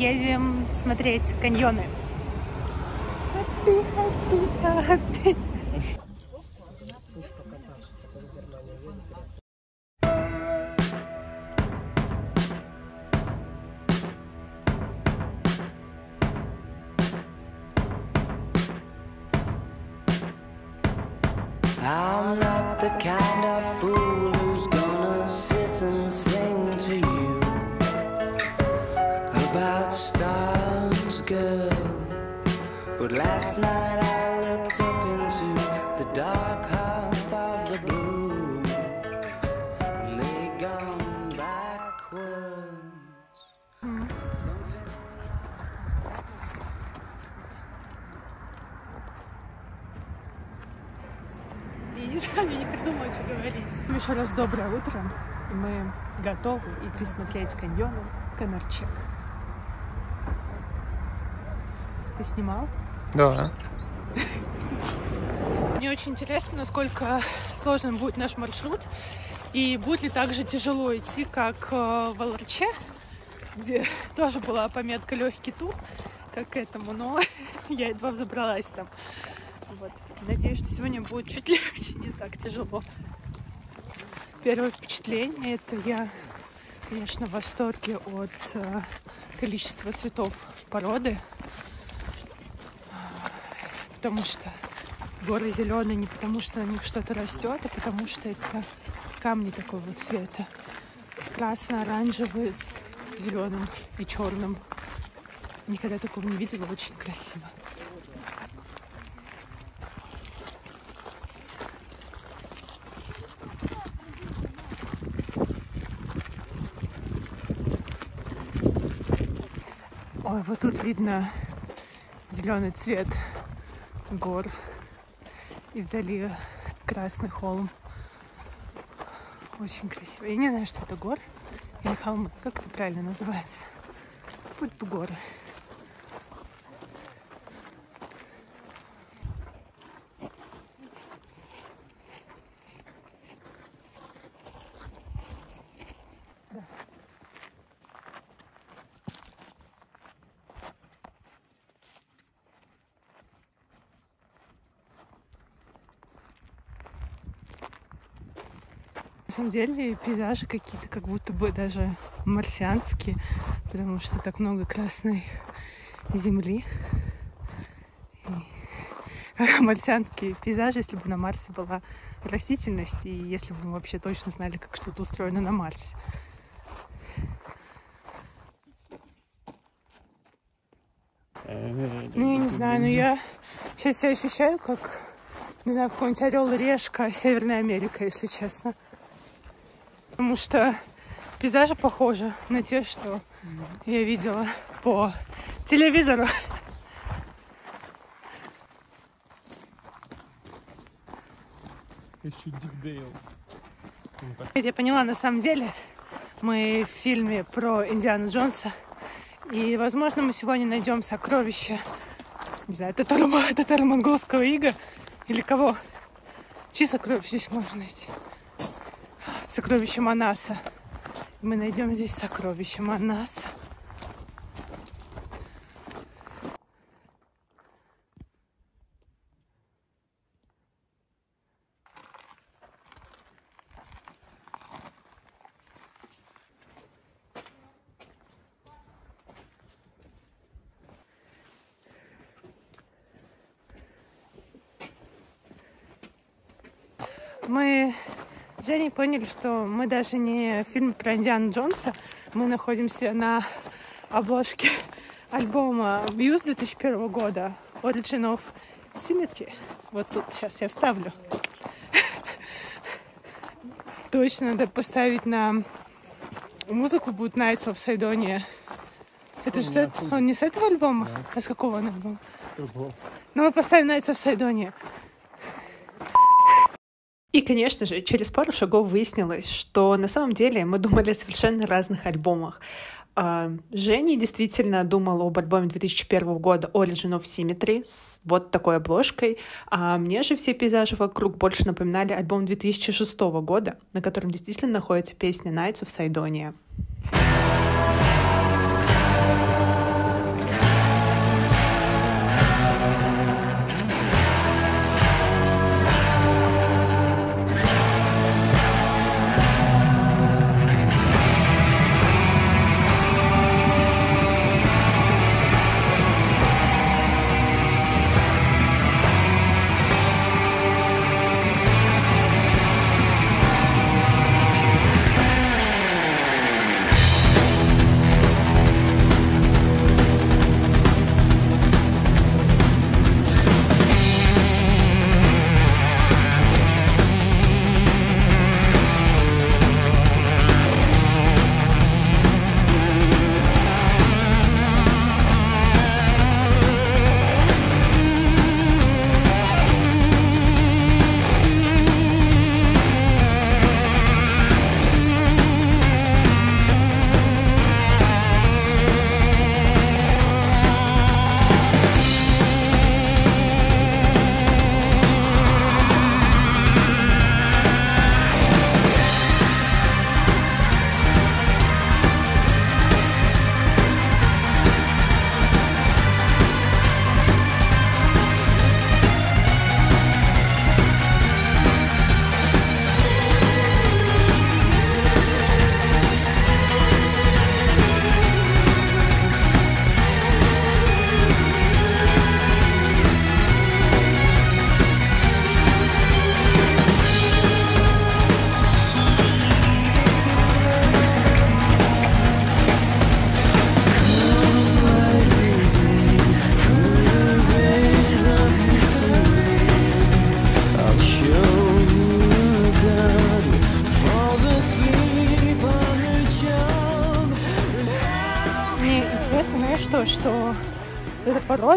едем смотреть каньоны. Happy, happy, happy. Доброе утро. Мы готовы идти смотреть каньоны Канарче. Ты снимал? Да. Мне очень интересно, насколько сложным будет наш маршрут. И будет ли так же тяжело идти, как э, в Аларче, где тоже была пометка легкий тур, как к этому, но я едва взобралась там. Вот. Надеюсь, что сегодня будет чуть легче, не так тяжело. Первое впечатление это я, конечно, в восторге от э, количества цветов породы, потому что горы зеленые не потому, что на них что-то растет, а потому что это камни такого цвета. Красно-оранжевый с зеленым и черным. Никогда такого не видела, очень красиво. Ой, вот тут видно зеленый цвет гор и вдали красный холм. Очень красиво. Я не знаю, что это гор или холмы. Как это правильно называется? Будут горы. Самом деле пейзажи какие-то как будто бы даже марсианские, потому что так много красной земли. И марсианские пейзажи, если бы на Марсе была растительность, и если бы мы вообще точно знали, как что-то устроено на Марсе. Ну, я не знаю, но я сейчас себя ощущаю как, не знаю, какой-нибудь орел решка Северная Америка, если честно. Потому что пейзажи похожи на те, что я видела по телевизору. Еще Дик Дейл. Я поняла, на самом деле, мы в фильме про Индиану Джонса. И, возможно, мы сегодня найдем сокровища, не знаю, татаро- татаро-монгольского ига или кого. Чьи сокровища здесь можно найти? Сокровища Манаса. Мы найдем здесь сокровища Манаса. Мы с Женей поняли, что мы даже не фильм про Индиану Джонса. Мы находимся на обложке альбома Views 2001 года Origin of Symmetry. Вот тут сейчас я вставлю. Точно надо поставить на музыку будет Nights of Sidonia. Это же он не с этого альбома? А с какого он альбома? Ну, мы поставим Nights of Sidonia. И, конечно же, через пару шагов выяснилось, что на самом деле мы думали о совершенно разных альбомах. А, Женя действительно думал об альбоме 2001 года Origin of Symmetry с вот такой обложкой, а мне же все пейзажи вокруг больше напоминали альбом 2006 года, на котором действительно находится песня Nights of Sidonia.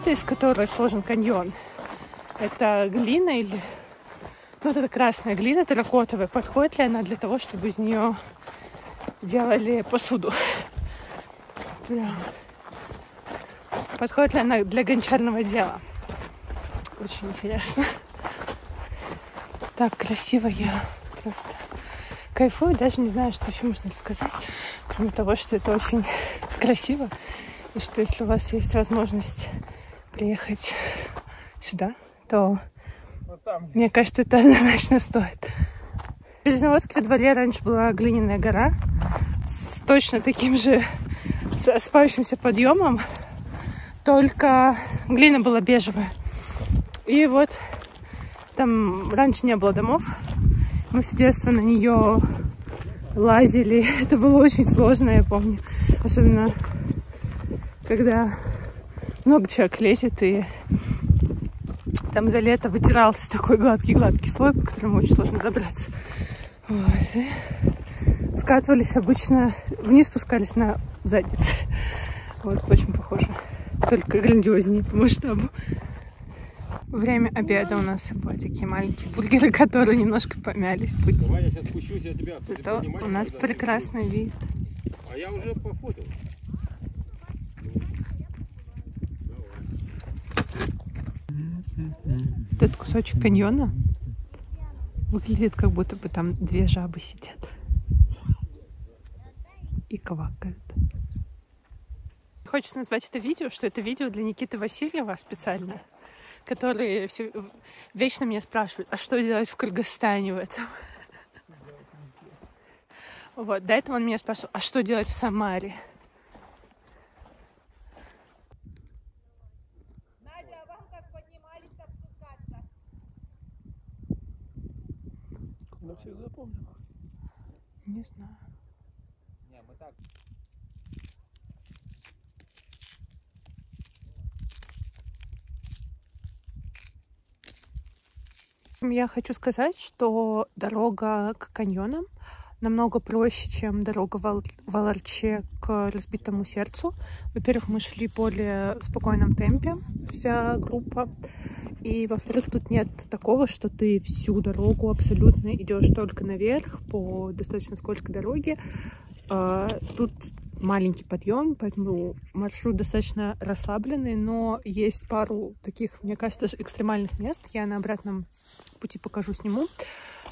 Порода, из которой сложен каньон, это глина или... Ну, вот эта красная глина терракотовая. Подходит ли она для того, чтобы из нее делали посуду? Подходит ли она для гончарного дела? Очень интересно. Так красиво я просто кайфую. Даже не знаю, что еще можно рассказать, кроме того, что это очень красиво. И что если у вас есть возможность приехать сюда, то мне кажется, это однозначно стоит. В Железноводске во дворе раньше была глиняная гора с точно таким же спающимся подъемом, только глина была бежевая. И вот там раньше не было домов, мы с детства на нее лазили. Это было очень сложно, я помню. Особенно, когда много человек лезет, и там за лето вытирался такой гладкий-гладкий слой, по которому очень сложно забраться. Вот. И скатывались обычно, вниз спускались на заднице. Вот, очень похоже. Только грандиознее по масштабу. Время обеда у нас были такие маленькие бургеры, которые немножко помялись в пути. Давай я сейчас спущусь, я тебя Зато у нас прекрасный вид. А я уже пофотил. Этот кусочек каньона выглядит, как будто бы там две жабы сидят и квакают. Хочется назвать это видео, что это видео для Никиты Васильева специально, который все, вечно меня спрашивает, а что делать в Кыргызстане в этом? Вот, до этого он меня спрашивал, а что делать в Самаре? Надя, а вам как поднимались, так спускаться? На всех запомнил. Не знаю. Не, мы так. Я хочу сказать, что дорога к каньонам намного проще, чем дорога в Ал- в Аларче к разбитому сердцу. Во-первых, мы шли в более спокойном темпе, вся группа. И, во-вторых, тут нет такого, что ты всю дорогу абсолютно идешь только наверх по достаточно скользкой дороге. А, Тут маленький подъем, поэтому маршрут достаточно расслабленный, но есть пару таких, мне кажется, даже экстремальных мест. Я на обратном пути покажу, сниму.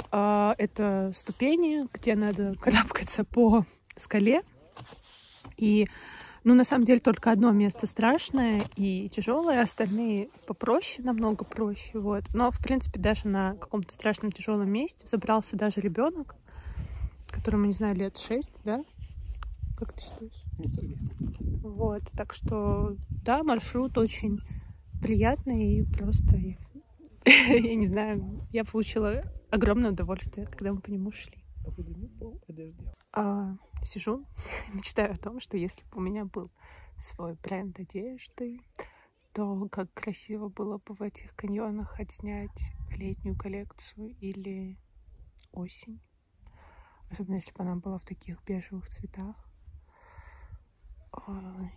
А, Это ступени, где надо карабкаться по скале. И, ну, на самом деле, только одно место страшное и тяжелое, остальные попроще, намного проще, вот. Но, в принципе, даже на каком-то страшном тяжелом месте забрался даже ребенок, которому, не знаю, лет шесть, да? Как ты считаешь? Вот, так что, да, маршрут очень приятный и просто, я не знаю, я получила огромное удовольствие, когда мы по нему шли. А, сижу, мечтаю о том, что если бы у меня был свой бренд одежды, то как красиво было бы в этих каньонах отснять летнюю коллекцию или осень. Особенно если бы она была в таких бежевых цветах. Ой,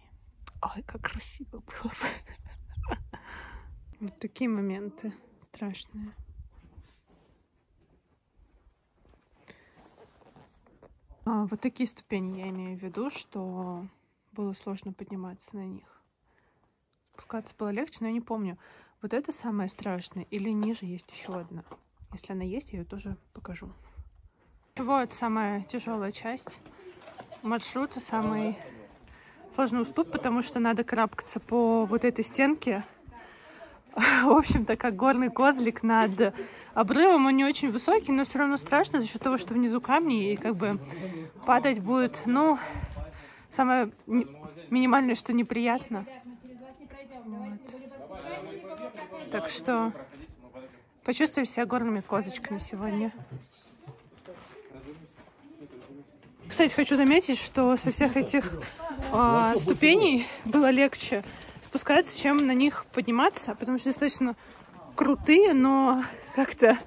ой как красиво было бы. Вот такие моменты страшные. А, вот такие ступени я имею в виду, что было сложно подниматься на них. Спускаться было легче, но я не помню, вот это самое страшное или ниже есть еще одна. Если она есть, я ее тоже покажу. Вот самая тяжелая часть маршрута, самый сложный уступ, потому что надо карабкаться по вот этой стенке. В общем-то, как горный козлик над обрывом. Он не очень высокий, но все равно страшно за счет того, что внизу камни, и как бы падать будет, ну, самое ми- минимальное, что неприятно. Вот. Так что почувствуй себя горными козочками сегодня. Кстати, хочу заметить, что со всех этих а, ступеней было легче спускаться, чем на них подниматься, потому что достаточно крутые, но как-то,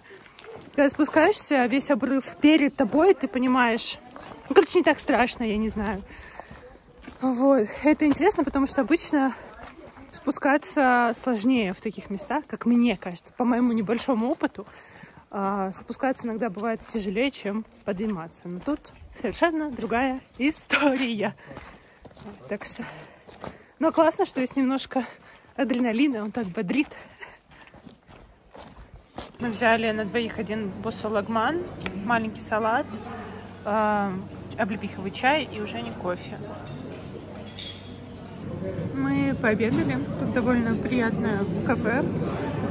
когда спускаешься, весь обрыв перед тобой, ты понимаешь, ну, короче, не так страшно, я не знаю. Вот. Это интересно, потому что обычно спускаться сложнее в таких местах, как мне кажется, по моему небольшому опыту. А, спускаться иногда бывает тяжелее, чем подниматься. Но тут совершенно другая история. Так что... Но классно, что есть немножко адреналина, он так бодрит. Мы взяли на двоих один босолагман, маленький салат, э, облепиховый чай и уже не кофе. Мы пообедали. Тут довольно приятное кафе.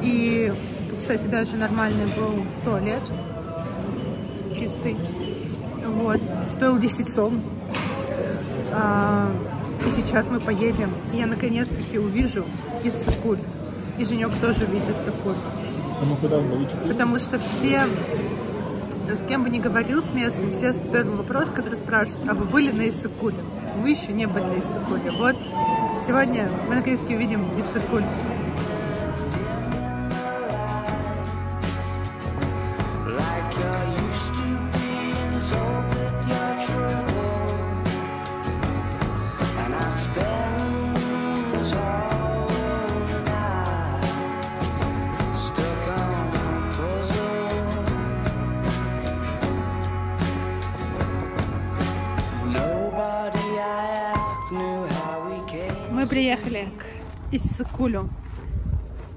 И кстати, даже нормальный был туалет. Чистый. Вот. Стоил 10 сом. А, и сейчас мы поедем. И я наконец-таки увижу Иссыкуль. И Женек тоже увидит Иссыкуль. А мы куда? Потому что все, с кем бы ни говорил с местным, все первый вопрос, который спрашивают, а вы были на Иссыкуле? Вы еще не были на Иссыкуле. Вот сегодня мы наконец-таки увидим Иссыкуль. Иссыкулю.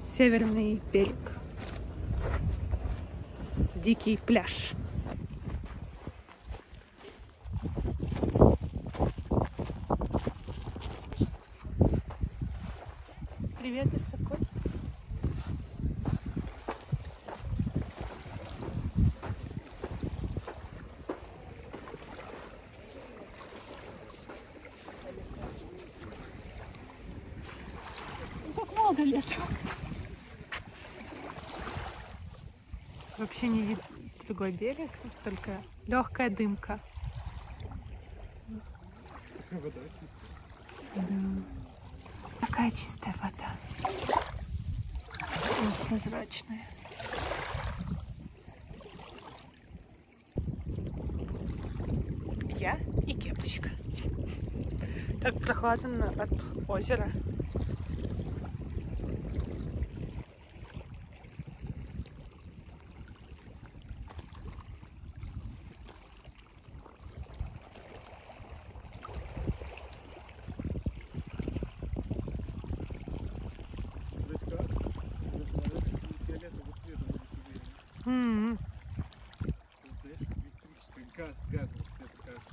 Северный берег. Дикий пляж. Привет, Иссыкуль. Ну, как много лет. Вообще не видно другой берег, только легкая дымка. Да. Такая чистая вода. Прозрачная. Я и кепочка. Так прохладно от озера. М, Газ, газ, вот это газ.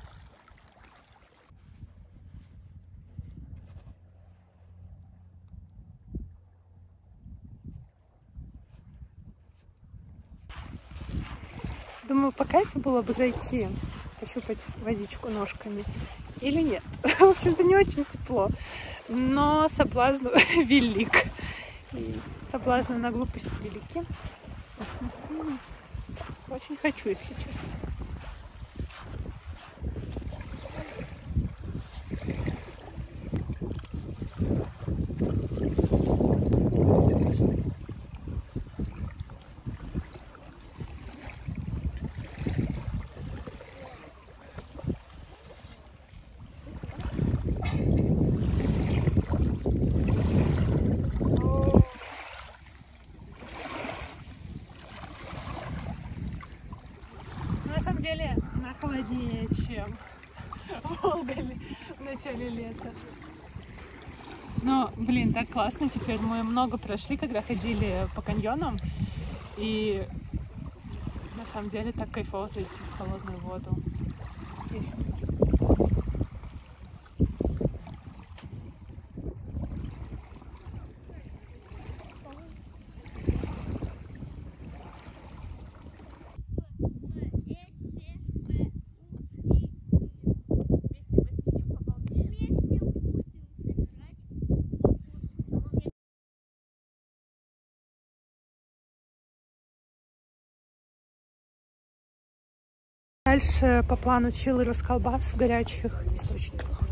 Думаю, по кайфу было бы зайти, пощупать водичку ножками. Или нет. В общем-то, не очень тепло. Но соблазн велик. И соблазны на глупости велики. Очень хочу, если честно. Самом деле, холоднее, чем Волга в начале лета. Но, блин, так классно теперь. Мы много прошли, когда ходили по каньонам. И на самом деле так кайфово зайти в холодную воду. И- Дальше по плану чил и расколбас в горячих источниках.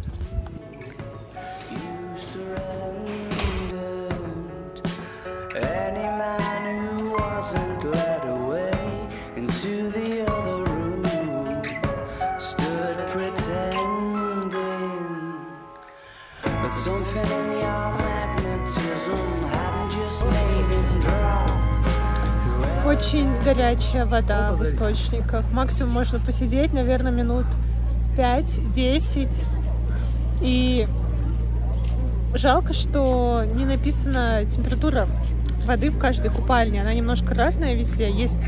Очень горячая вода в источниках. Максимум можно посидеть, наверное, минут 5-10. И жалко, что не написана температура воды в каждой купальне. Она немножко разная везде. Есть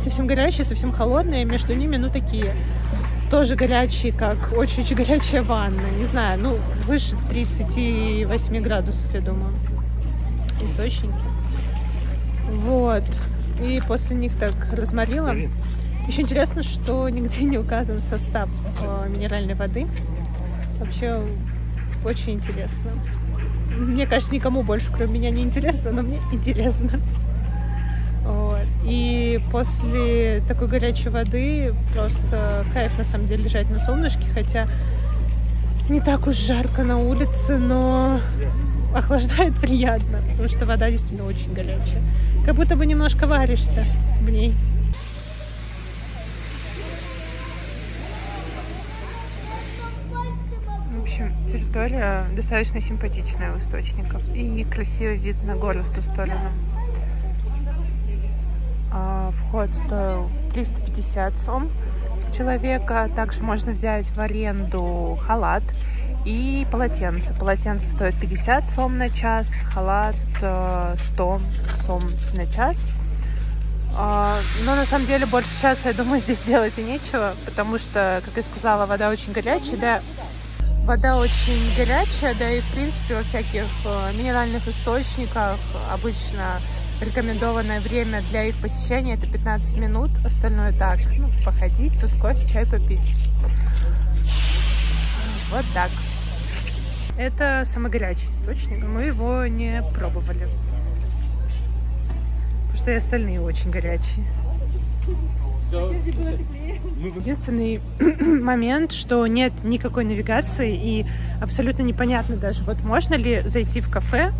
совсем горячие, совсем холодные. Между ними, ну, такие тоже горячие, как очень-очень горячая ванна. Не знаю, ну, выше 38 градусов, я думаю. Источники. Вот. И после них так разморила. Еще интересно, что нигде не указан состав э, минеральной воды. Вообще очень интересно. Мне кажется, никому больше, кроме меня, не интересно, но мне интересно. Вот. И после такой горячей воды просто кайф на самом деле лежать на солнышке, хотя не так уж жарко на улице, но охлаждает приятно, потому что вода действительно очень горячая. Как будто бы немножко варишься в ней. В общем, территория достаточно симпатичная у источников. И красивый вид на горы в ту сторону. А, Вход стоил 350 сом с человека. Также можно взять в аренду халат и полотенце. Полотенце стоит 50 сом на час, халат э, 100 сом на час. А, Но на самом деле больше часа, я думаю, здесь делать и нечего, потому что, как я сказала, вода очень горячая, да, вода очень горячая, да и в принципе во всяких э, минеральных источниках обычно рекомендованное время для их посещения это 15 минут, остальное так, ну, походить, тут кофе, чай попить. Вот так. Это самый горячий источник, мы его не пробовали. Потому что и остальные очень горячие. Единственный момент, что нет никакой навигации и абсолютно непонятно даже, вот можно ли зайти в кафе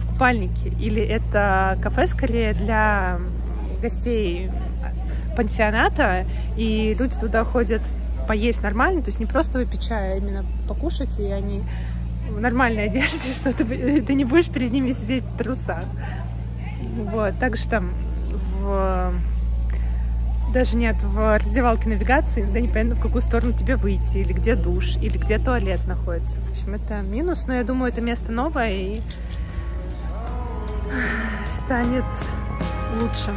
в купальнике, или это кафе скорее для гостей пансионата, и люди туда ходят поесть нормально, то есть не просто выпить чай, а именно покушать, и они в нормальной одежде, что ты, ты не будешь перед ними сидеть в трусах. Вот, также там в даже нет в раздевалке навигации, иногда непонятно, в какую сторону тебе выйти, или где душ, или где туалет находится. В общем, это минус, но я думаю, это место новое и станет лучше.